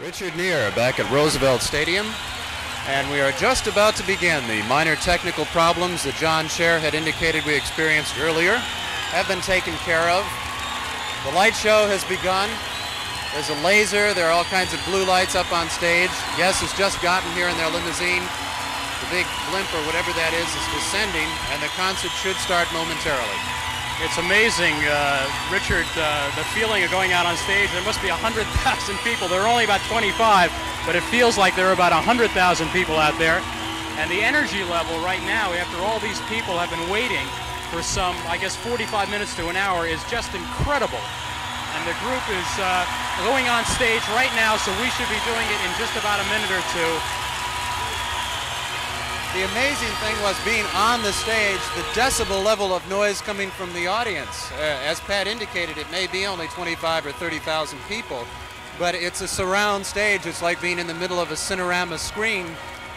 Richard Neer back at Roosevelt Stadium. And we are just about to begin. The minor technical problems that John Scher had indicated we experienced earlier have been taken care of. The light show has begun. There's a laser. There are all kinds of blue lights up on stage. Yes has just gotten here in their limousine. The big blimp or whatever that is is descending, and the concert should start momentarily. It's amazing, uh, Richard, uh, the feeling of going out on stage. There must be 100,000 people. There are only about 25, but it feels like there are about 100,000 people out there. And the energy level right now, after all these people have been waiting for some, I guess, 45 minutes to an hour, is just incredible. And the group is uh, going on stage right now, so we should be doing it in just about a minute or two. The amazing thing was being on the stage, the decibel level of noise coming from the audience. Uh, as Pat indicated, it may be only 25 or 30,000 people, but it's a surround stage. It's like being in the middle of a Cinerama screen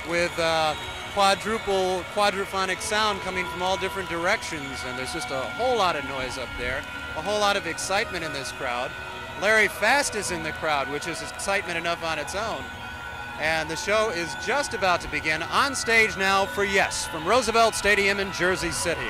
with uh, quadruple, quadraphonic sound coming from all different directions, and there's just a whole lot of noise up there, a whole lot of excitement in this crowd. Larry Fast is in the crowd, which is excitement enough on its own. And the show is just about to begin. On stage now for Yes from Roosevelt Stadium in Jersey City.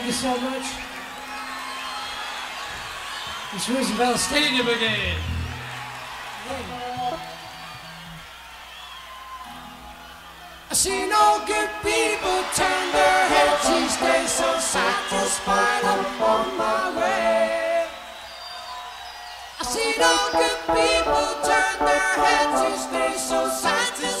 Thank you so much. It's Roosevelt Stadium again. I see no good people turn their heads each day, so satisfied I'm on my way. I see no good people turn their heads each day, so satisfied.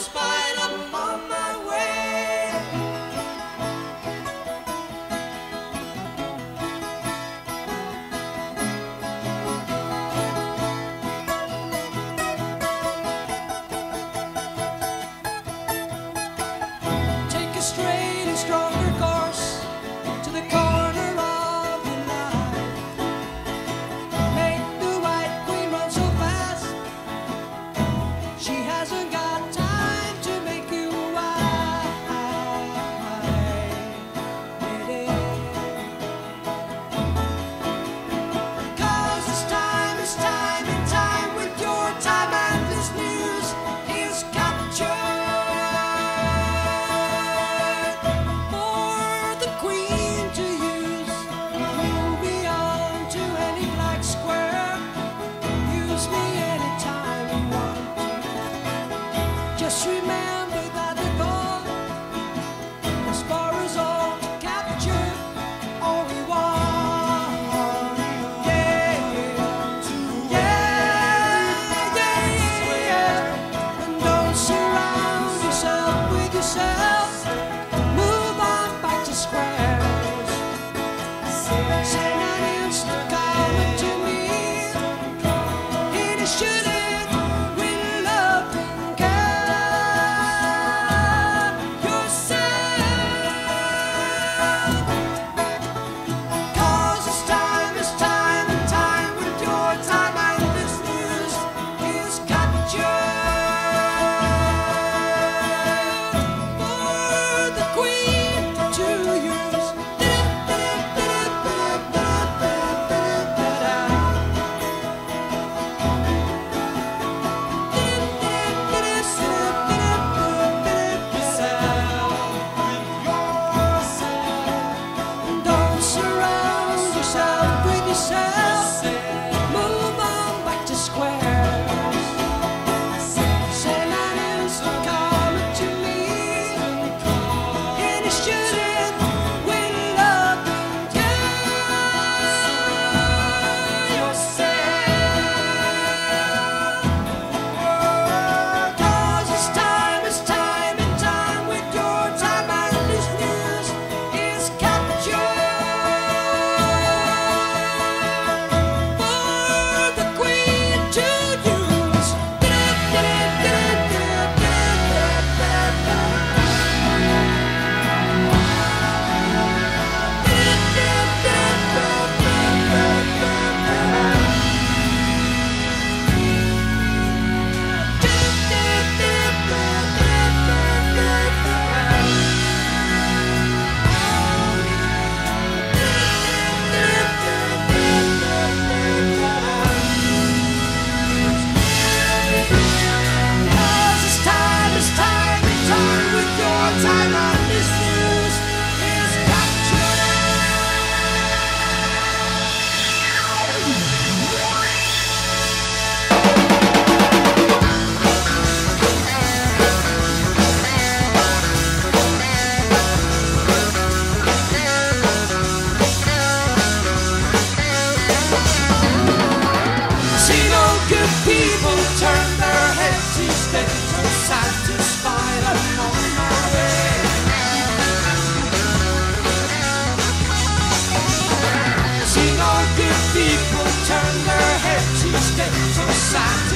side.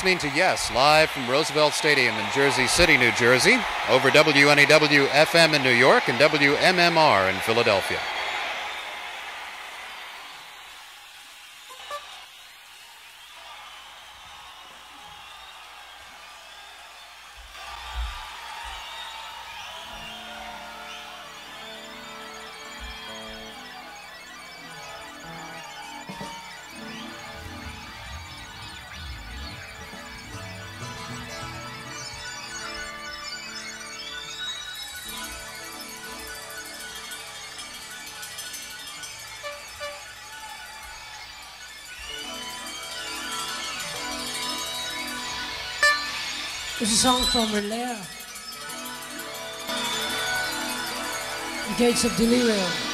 listening to Yes, live from Roosevelt Stadium in Jersey City, New Jersey, over WNEW-FM in New York and WMMR in Philadelphia. It's a song from Relayer. The Gates of Delirium.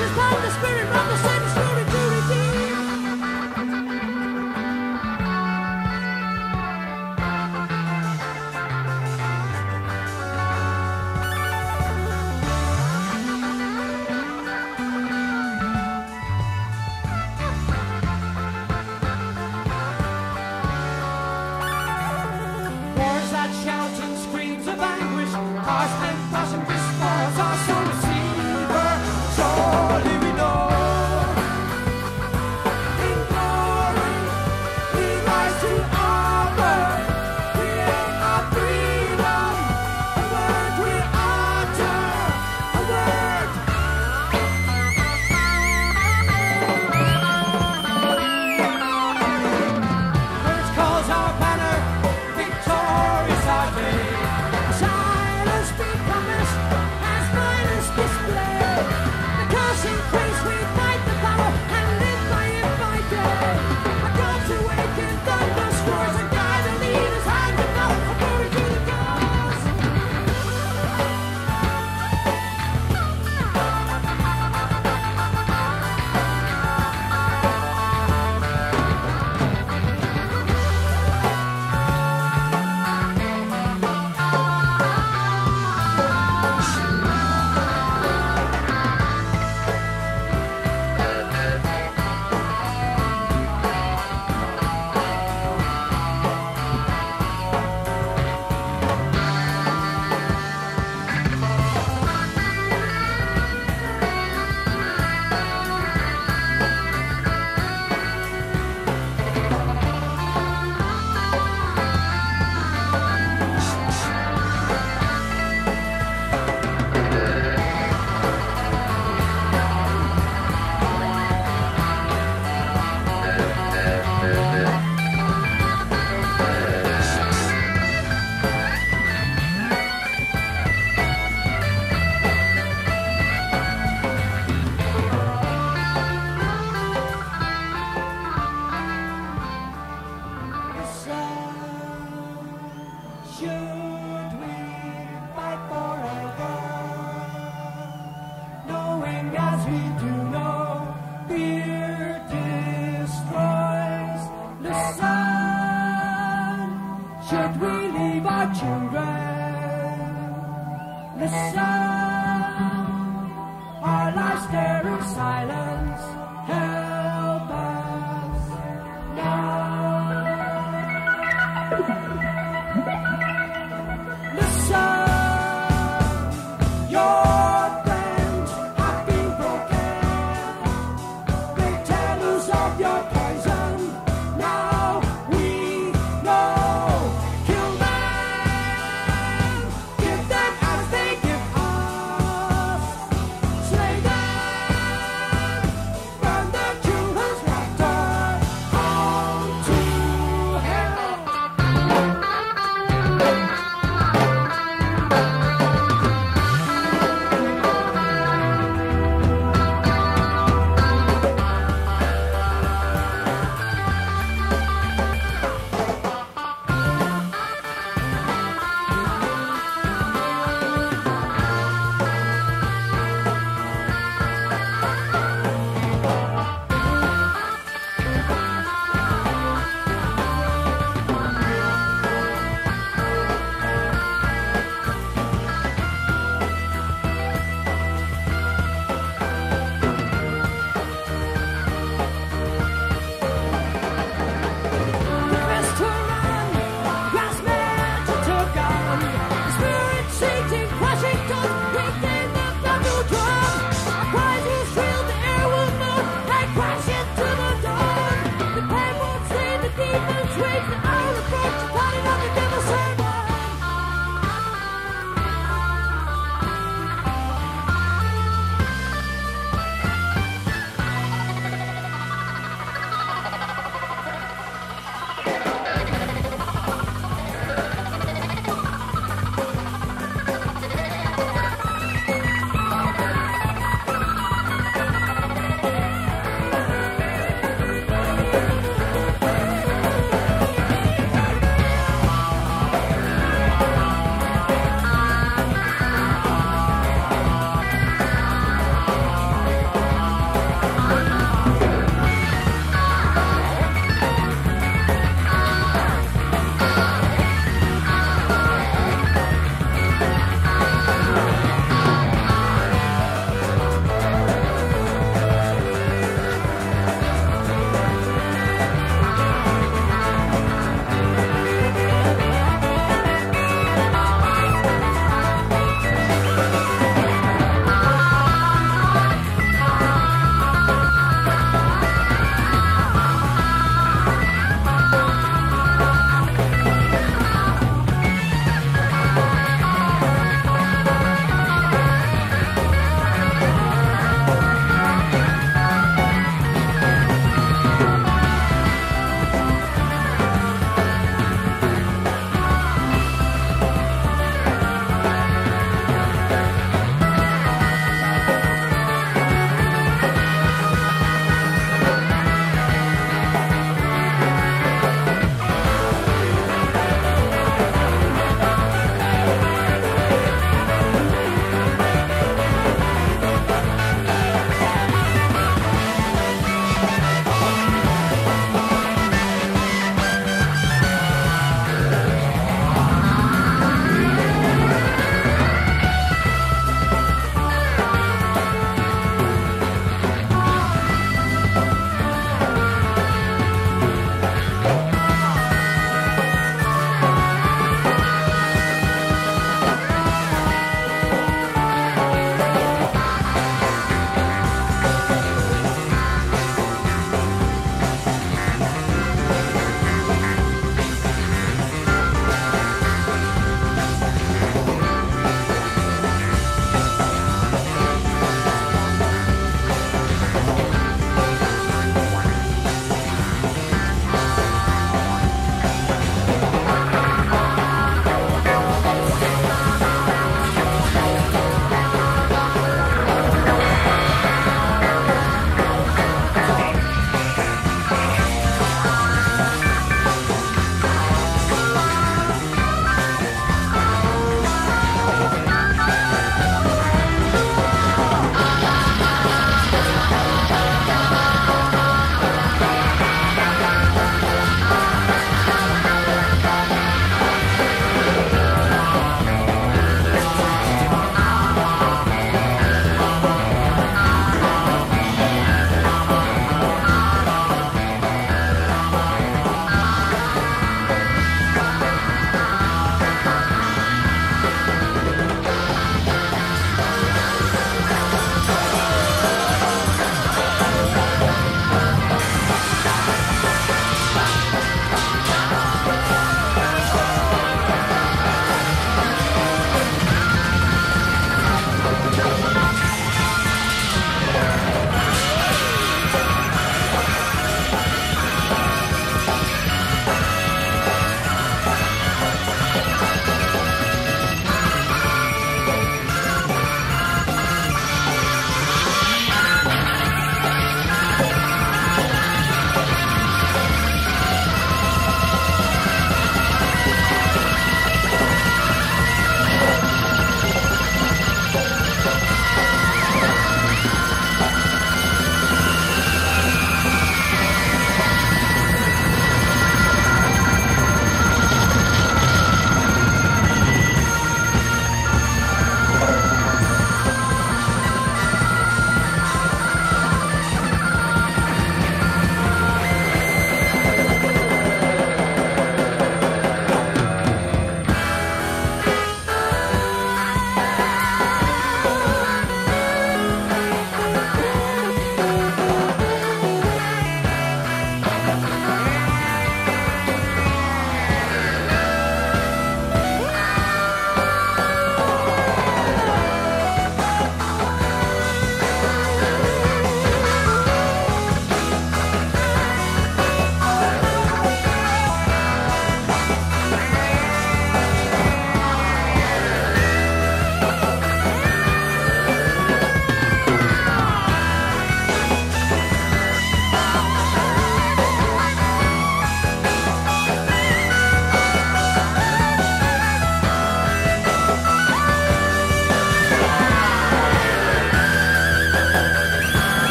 就算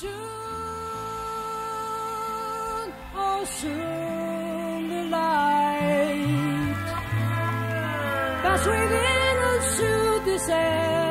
Soon, oh soon the light. Within us soothe this end.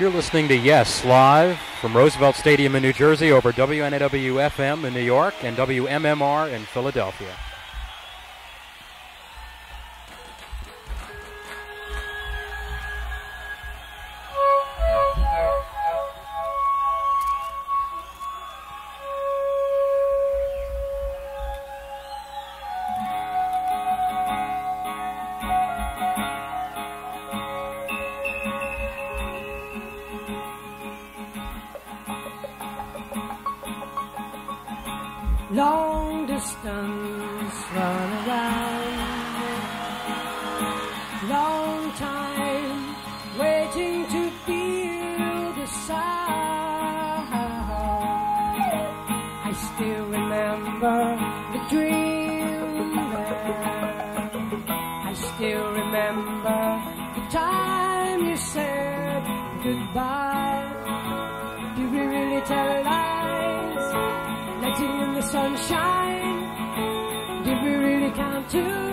You're listening to Yes Live from Roosevelt Stadium in New Jersey over WNEW FM in New York and WMMR in Philadelphia. Remember the dream. I still remember the time you said goodbye. Did we really tell lies? Letting in the sunshine. Did we really count to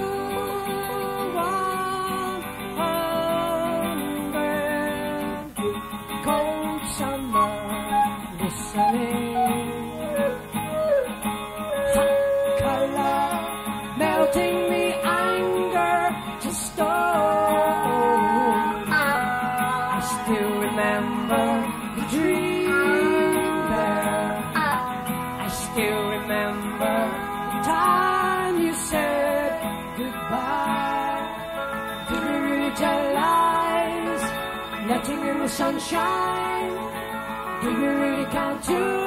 sunshine. We really count to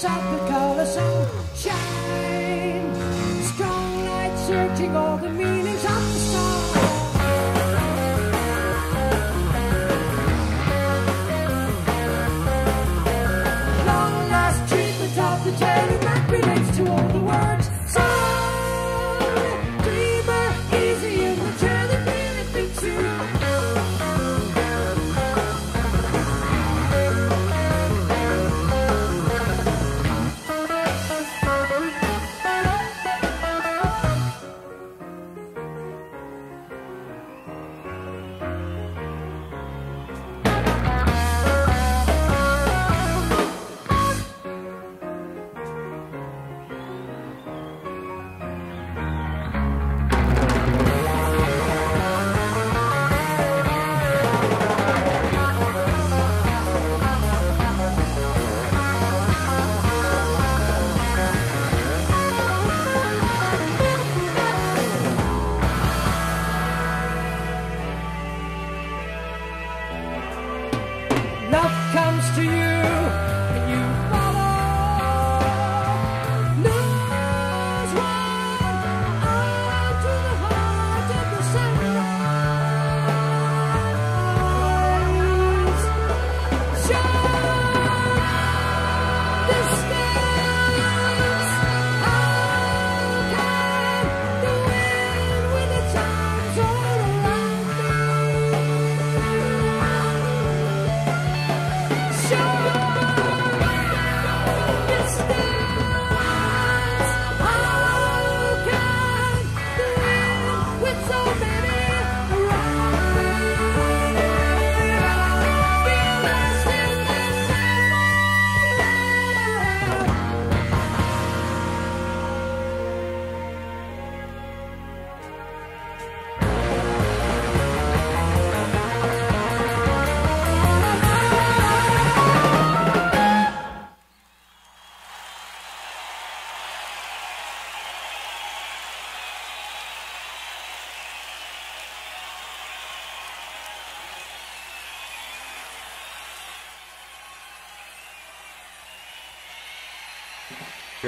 shot the color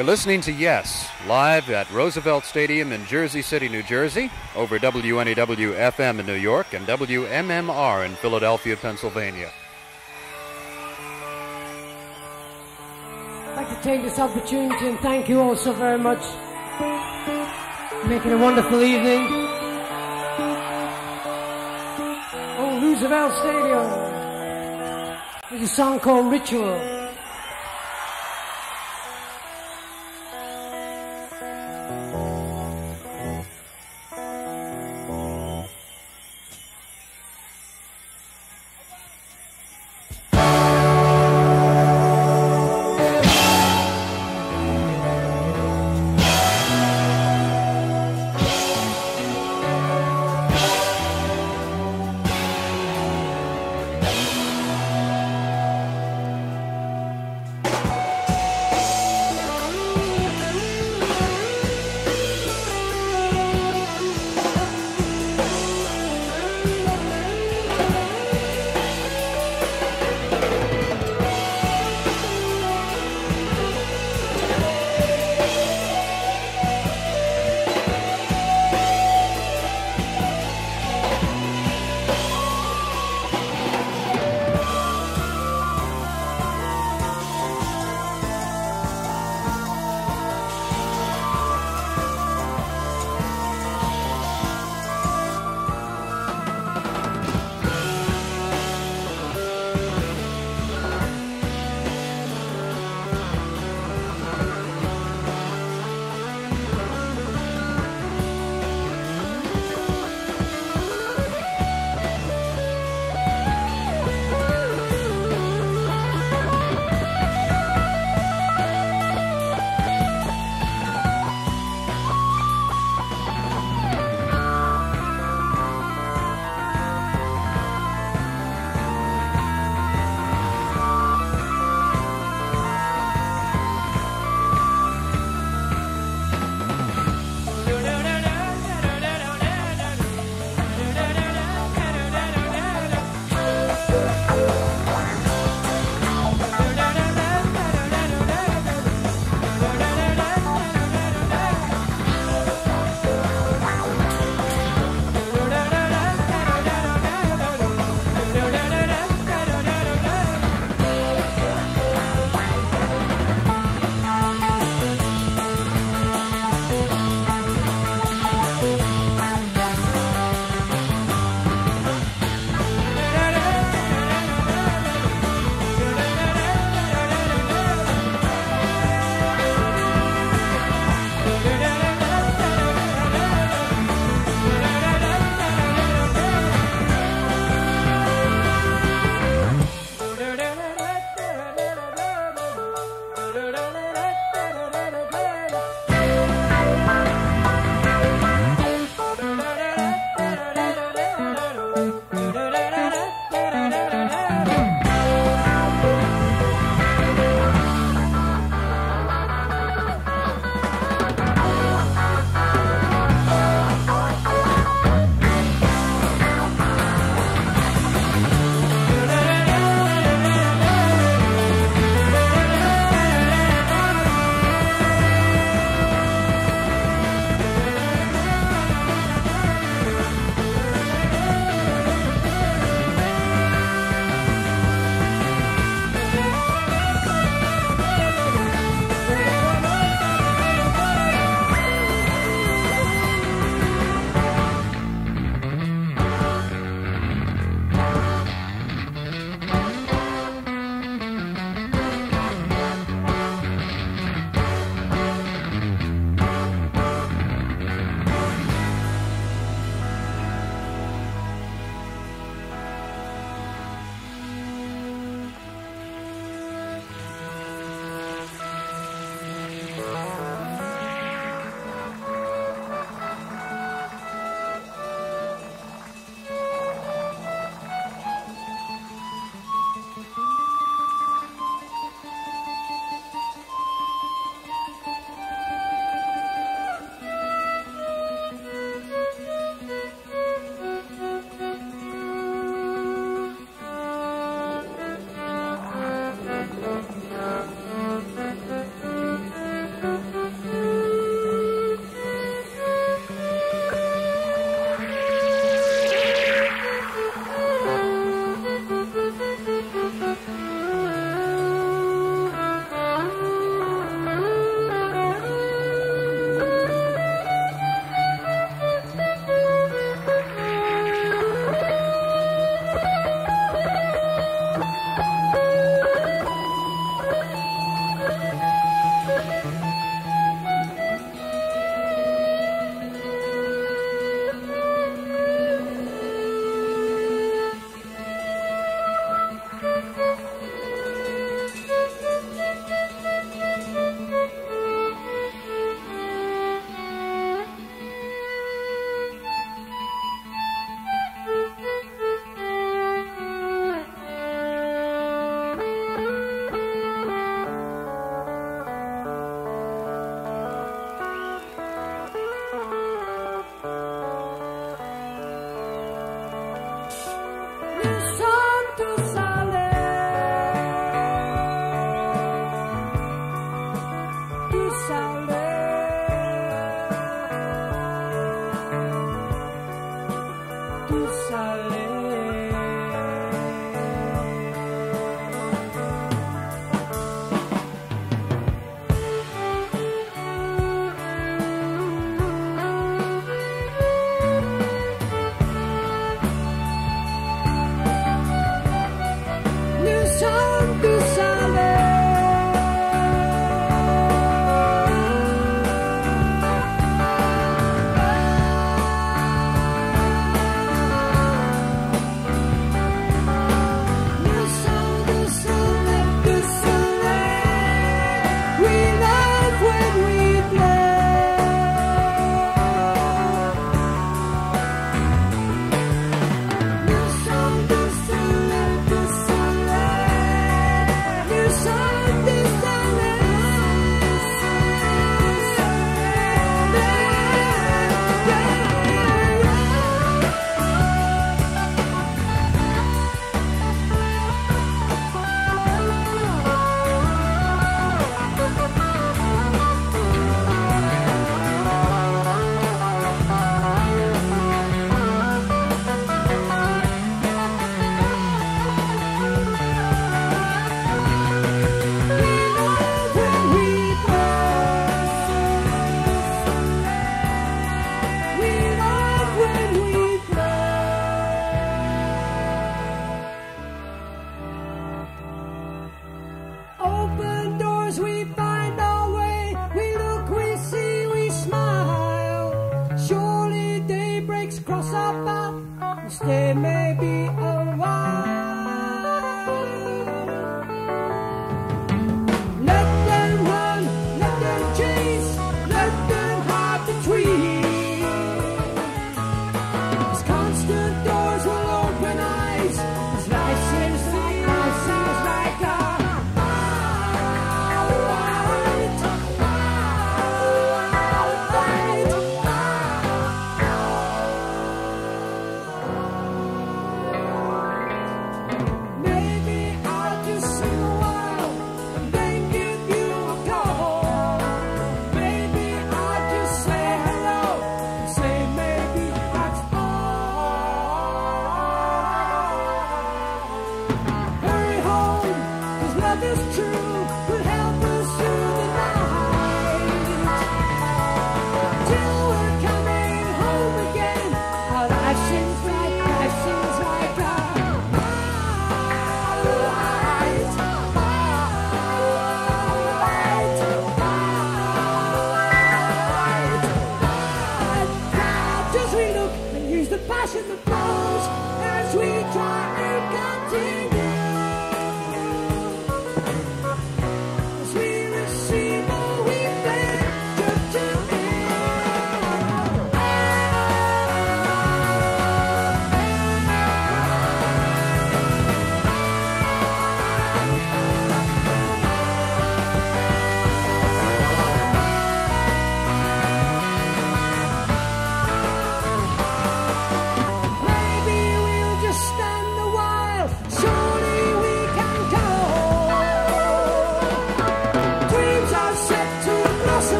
You're listening to Yes, live at Roosevelt Stadium in Jersey City, New Jersey, over WNEW FM in New York and WMMR in Philadelphia, Pennsylvania. I'd like to take this opportunity and thank you all so very much. Making a wonderful evening. Oh, Roosevelt Stadium. There's a song called Ritual.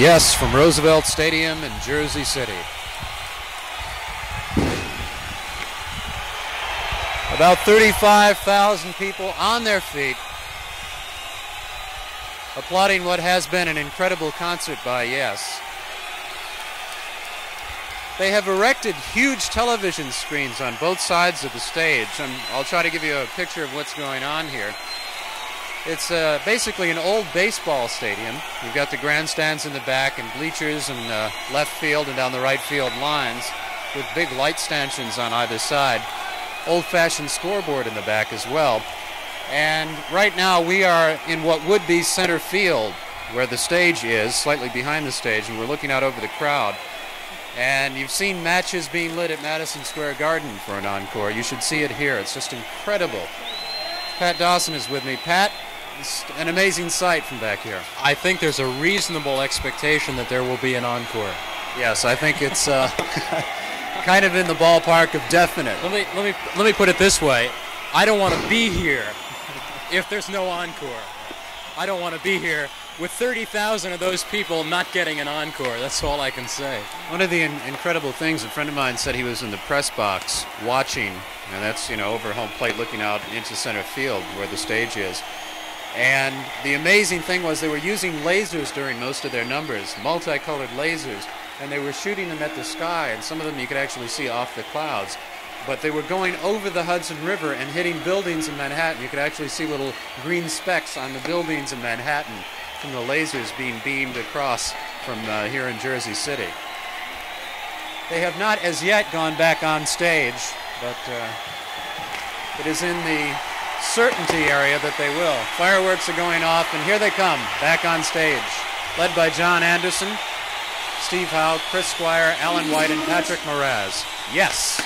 Yes, from Roosevelt Stadium in Jersey City. About 35,000 people on their feet applauding what has been an incredible concert by Yes. They have erected huge television screens on both sides of the stage, and I'll try to give you a picture of what's going on here. It's uh, basically an old baseball stadium. You've got the grandstands in the back and bleachers and uh, left field and down the right field lines with big light stanchions on either side. Old-fashioned scoreboard in the back as well. And right now we are in what would be center field where the stage is, slightly behind the stage, and we're looking out over the crowd. And you've seen matches being lit at Madison Square Garden for an encore. You should see it here. It's just incredible. Pat Dawson is with me. Pat, an amazing sight from back here. I think there's a reasonable expectation that there will be an encore. Yes, I think it's uh, kind of in the ballpark of definite. Let me let me let me put it this way: I don't want to be here if there's no encore. I don't want to be here with 30,000 of those people not getting an encore. That's all I can say. One of the in- incredible things, a friend of mine said he was in the press box watching, and that's, you know, over home plate looking out into center field where the stage is. And the amazing thing was they were using lasers during most of their numbers, multicolored lasers, and they were shooting them at the sky, and some of them you could actually see off the clouds. But they were going over the Hudson River and hitting buildings in Manhattan. You could actually see little green specks on the buildings in Manhattan from the lasers being beamed across from uh, here in Jersey City. They have not as yet gone back on stage, but uh, it is in the certainty area that they will. Fireworks are going off, and here they come, back on stage, led by Jon Anderson, Steve Howe, Chris Squire, Alan White, and Patrick Moraz. Yes.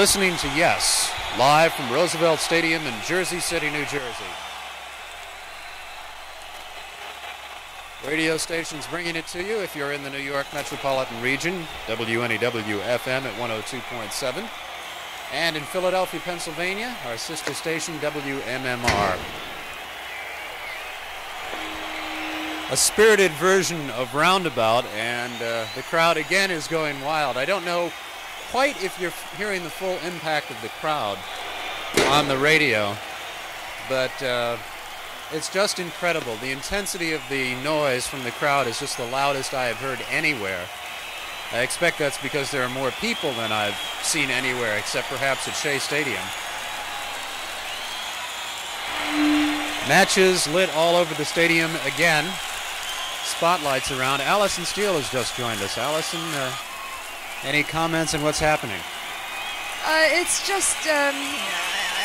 Listening to Yes, live from Roosevelt Stadium in Jersey City, New Jersey. Radio stations bringing it to you if you're in the New York metropolitan region, WNEW FM at 102.7. And in Philadelphia, Pennsylvania, our sister station, WMMR. A spirited version of Roundabout, and uh, the crowd again is going wild. I don't know quite if you're hearing the full impact of the crowd on the radio, but uh, it's just incredible. The intensity of the noise from the crowd is just the loudest I have heard anywhere. I expect that's because there are more people than I've seen anywhere, except perhaps at Shea Stadium. Matches lit all over the stadium again. Spotlights around. Alison Steele has just joined us. Alison, uh, any comments on what's happening? Uh, it's just um,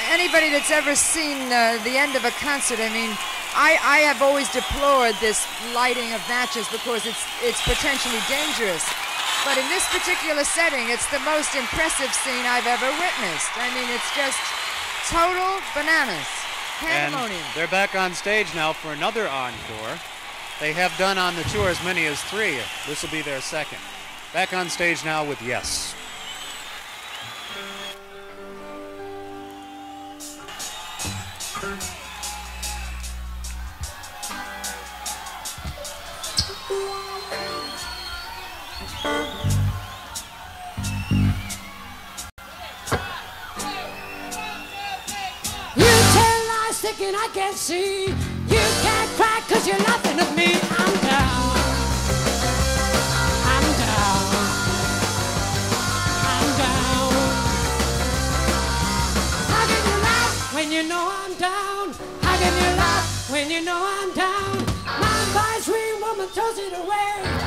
anybody that's ever seen uh, the end of a concert. I mean, I, I have always deplored this lighting of matches because it's it's potentially dangerous. But in this particular setting, it's the most impressive scene I've ever witnessed. I mean, it's just total bananas. Pandemonium. And they're back on stage now for another encore. They have done on the tour as many as three. This will be their second. Back on stage now with Yes. I can't see. You can't cry cause you're laughing at me. I'm you know I'm down? How can you laugh when you know I'm down? My advice, sweet woman, throws it away.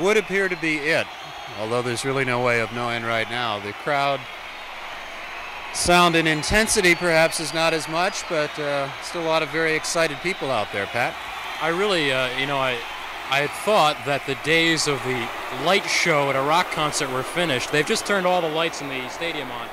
Would appear to be it, although there's really no way of knowing right now. The crowd sound and intensity perhaps is not as much, but uh, still a lot of very excited people out there, Pat. I really, uh, you know, I, I had thought that the days of the light show at a rock concert were finished. They've just turned all the lights in the stadium on.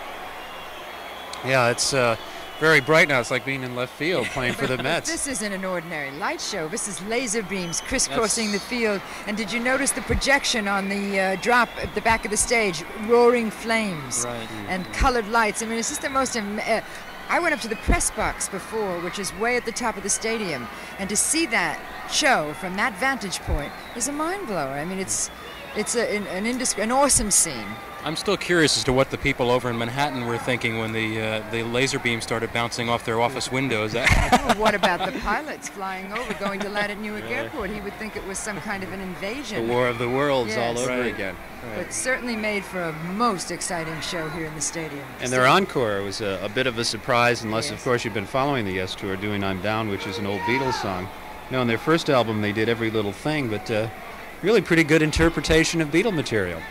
Yeah, it's uh, very bright now. It's like being in left field playing for the Mets. This isn't an ordinary light show. This is laser beams crisscrossing the field. And did you notice the projection on the uh, drop at the back of the stage? Roaring flames Right. and colored lights. I mean, it's just the most. Am- uh, I went up to the press box before, which is way at the top of the stadium, and to see that show from that vantage point is a mind blower. I mean, it's it's a, an an, an awesome scene. I'm still curious as to what the people over in Manhattan were thinking when the uh, the laser beam started bouncing off their office windows. Well, what about the pilots flying over, going to land at Newark Airport? He would think it was some kind of an invasion. The. War of the Worlds all over Right. again. But certainly made for a most exciting show here in the stadium. And their encore was a, a bit of a surprise, unless, of course, you've been following the Yes Tour doing I'm Down, which is an old Beatles song. No, on their first album, they did every little thing, but uh, Really pretty good interpretation of Beatle material.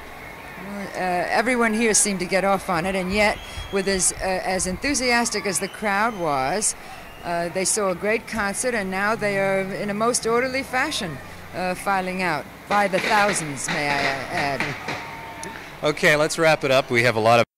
Uh, everyone here seemed to get off on it, and yet, with as uh, as enthusiastic as the crowd was, uh, they saw a great concert, and now they are in a most orderly fashion uh, filing out by the thousands. May I uh, add? Okay, let's wrap it up. We have a lot of